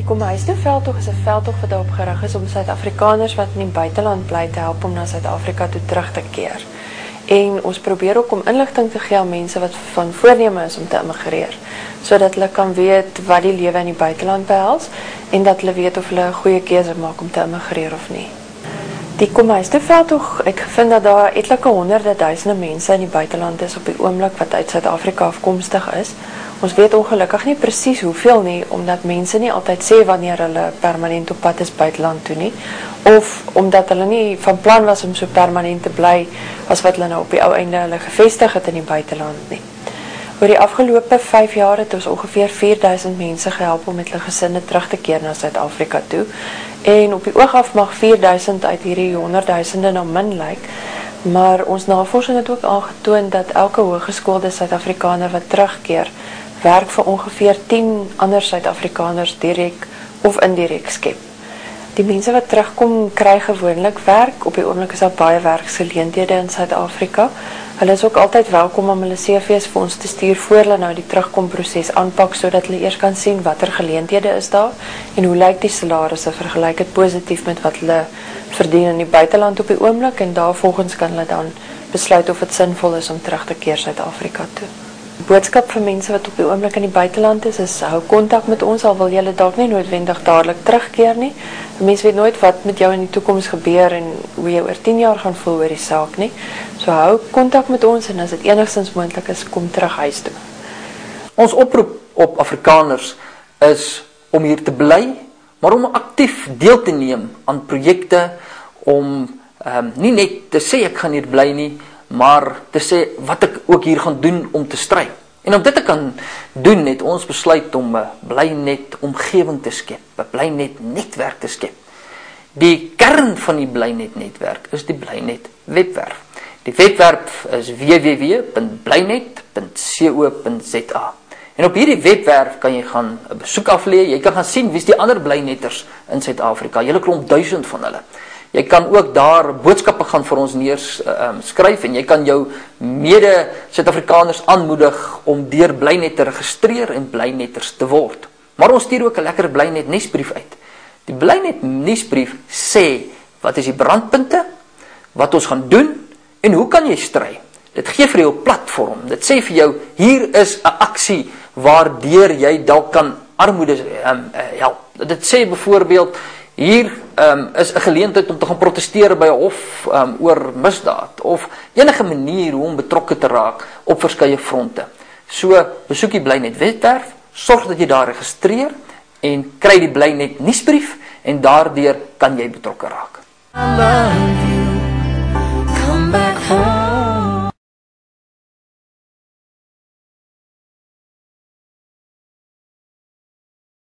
Die Komhuisde veldtog is 'n veldtog wat daarop gerig is om Suid-Afrikaners wat in die buiteland bly te help om na Suid-Afrika toe terug te keer. En ons probeer ook om inligting te gee aan mense wat van voorneme is om te immigreer, sodat hulle kan weet wat die lewe in die buiteland behels en dat hulle weet of hulle 'n goeie keuse maak om te immigreer of nie. Die Komhuisde veldtog het gevind dat daar etlike honderde duisende mense in die buiteland is op die oomblik wat uit Suid-Afrika afkomstig is Ons weet ongelukkig nie presies hoeveel nie omdat mense nie altyd sê wanneer hulle permanent op pad is buiteland toe nie of omdat hulle nie van plan was om so permanent te bly as wat hulle nou op die ou einde hulle gevestig het in die buiteland nie. Oor die afgelope 5 jaar het ons ongeveer 4000 mense gehelp om met hulle gesinne terug te keer na Suid-Afrika toe en op die oog af mag 4000 uit hierdie 100000 nou min lyk. Maar ons navorsing het ook aangetoon dat elke hoërskoolde Suid-Afrikaner wat terugkeer werk vir ongeveer 10 ander Suid-Afrikaners direk of indirek skep. Die mense wat terugkom kry gewoonlik werk. Op die oomblik is daar baie werksgeleenthede in Suid-Afrika. Hulle is ook altyd welkom om hulle CV's vir ons te stuur voor hulle nou die terugkomproses aanpak sodat hulle eers kan sien watter geleenthede is daar en hoe lyk die salarisse vergelyk dit positief met wat hulle verdien in die buiteland op die oomblik en daarvolgens kan hulle dan besluit of dit sinvol is om terug te keer Suid-Afrika toe boodskap vir mense wat op die oomblik in die buiteland is is hou kontak met ons al wil julle dalk nie noodwendig dadelik terugkeer nie. Mense weet nooit wat met jou in die toekoms gebeur en hoe jy oor 10 jaar gaan voel oor die saak nie. So hou kontak met ons en as dit enigstens moontlik is, kom terug huis toe. Ons oproep op Afrikaners is om hier te bly, maar om aktief deel te neem aan projekte om ehm um, nie net te sê ek gaan hier bly nie, maar te sê wat ek ook hier gaan doen om te stry. En om dit te kan doen het ons besluit om 'n blynet omgewing te skep, 'n blynet netwerk te skep. Die kern van die blynet netwerk is die blynet webwerf. Die webwerf is www.blynet.co.za. En op hierdie webwerf kan jy gaan 'n besoek aflê. Jy kan gaan sien wie's die ander blynetters in Suid-Afrika. Julle klomp duisend van hulle. Jy kan ook daar boodskappe gaan vir ons neer um, skryf en jy kan jou mede Suid-Afrikaners aanmoedig om deur Blynet te registreer en Blynetters te word. Maar ons stuur ook 'n lekker Blynet nuusbrief uit. Die Blynet nuusbrief sê wat is die brandpunte, wat ons gaan doen en hoe kan jy stry? Dit gee vir jou 'n platform. Dit sê vir jou hier is 'n aksie waardeur jy dalk kan armoede um, help. Dit sê byvoorbeeld Hier um, is 'n geleentheid om te gaan proteseer by 'n hof um, oor misdaad of enige manier hoe om betrokke te raak op verskeie fronte. So besoek die bly net webwerf, sorg dat jy daar registreer en kry die bly net nuusbrief en daardeur kan jy betrokke raak. I love you. Come back home.